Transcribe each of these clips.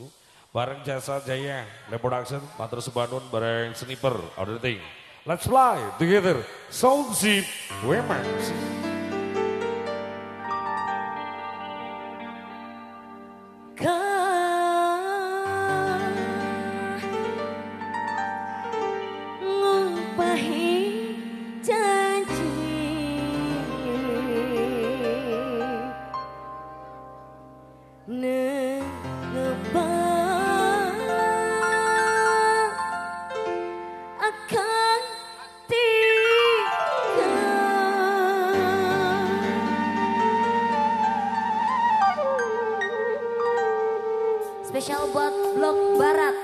bosku. Bareng Jasa Jaya, Reproduction, Matur Subandun, bareng Sniper, Auditing. Let's fly together, Soul Zip, Women. Spesial buat Blok Barat.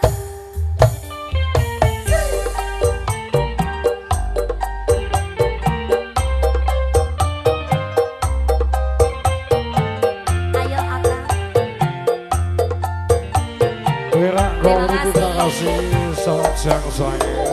Ayo. Wira, terima kasih, selamat siang sayang.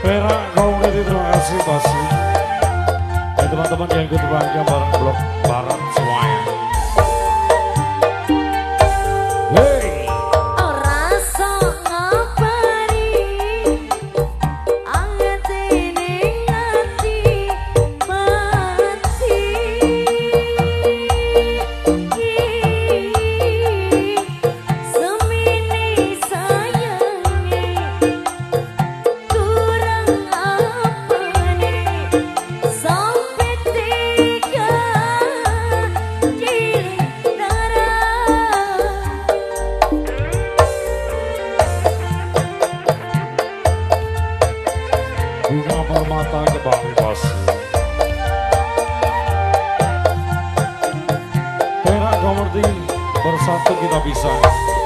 Vera, ngerti terima kasih pasti. Ya teman-teman yang ikut bangga bareng blok bareng semuanya. Hey, Vera, kau ngerti bersatu kita bisa.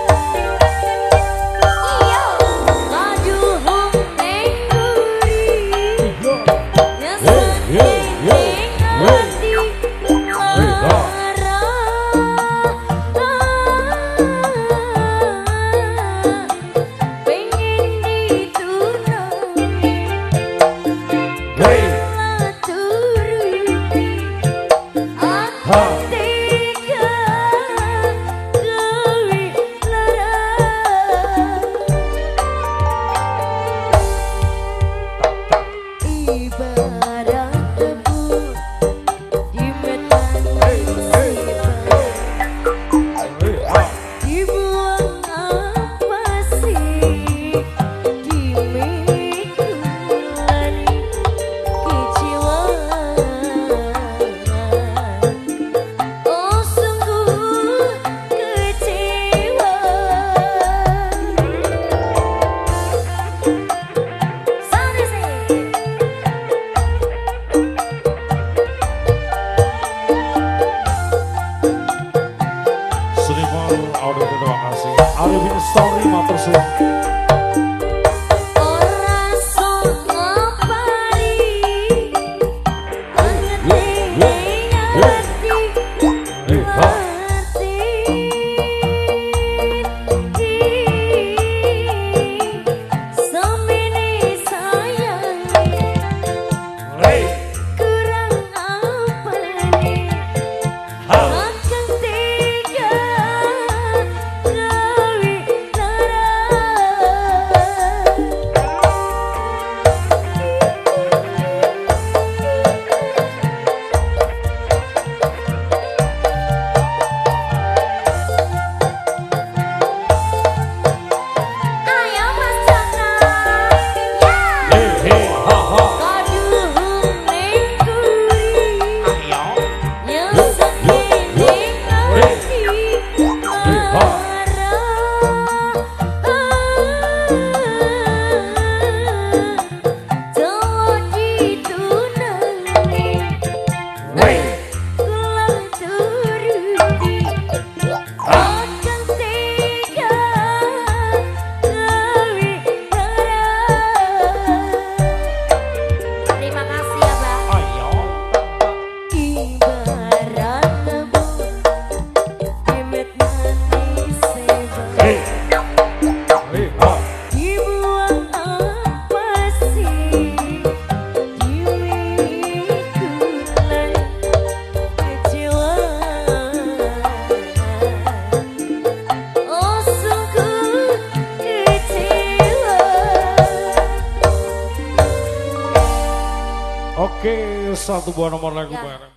Satu buah nomor lagu Ya. bareng.